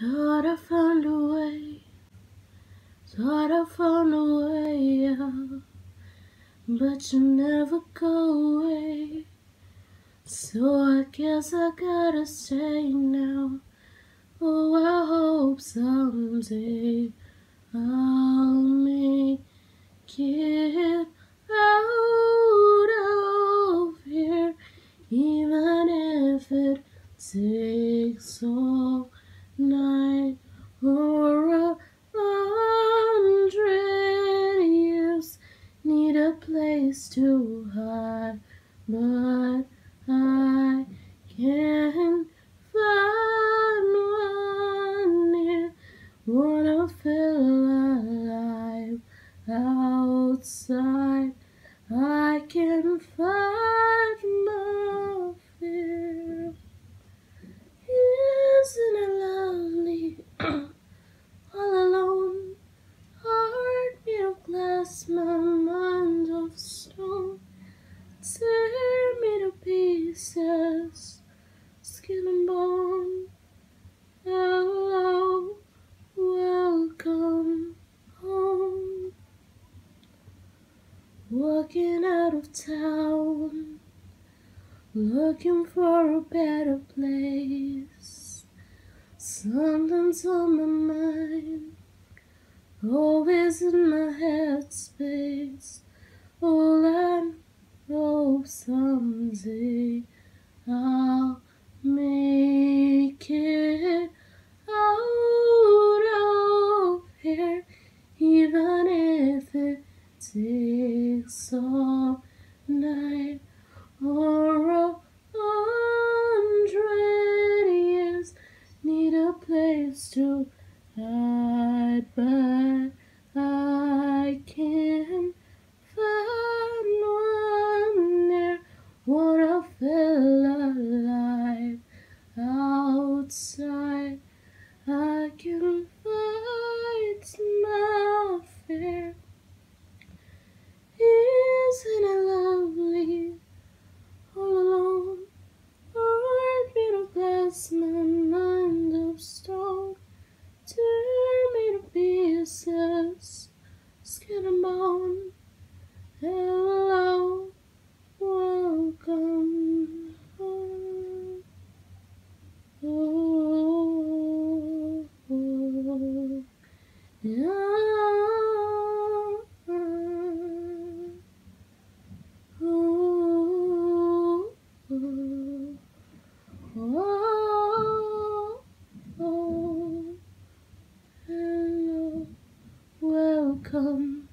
Thought I found a way, thought I found a way out, but you never go away. So I guess I gotta stay now. Oh, I hope someday I'll make it out of here, even if it takes all night or a hundred years. Need a place to hide, but I can't find one near. Wanna feel alive outside. Walking out of town, looking for a better place. Something's on my mind, always in my headspace. All I know someday I'll make it out of here, even if takes all night or a hundred years. Need a place to hide, but I can't find one there. Wanna feel alive outside. I can fight my fear. Isn't it lovely? All alone, heart made of glass, my mind of stone. Tear me to pieces, skin and bone. Hello, welcome home. Oh, oh, yeah. Oh, oh, oh, oh. Home.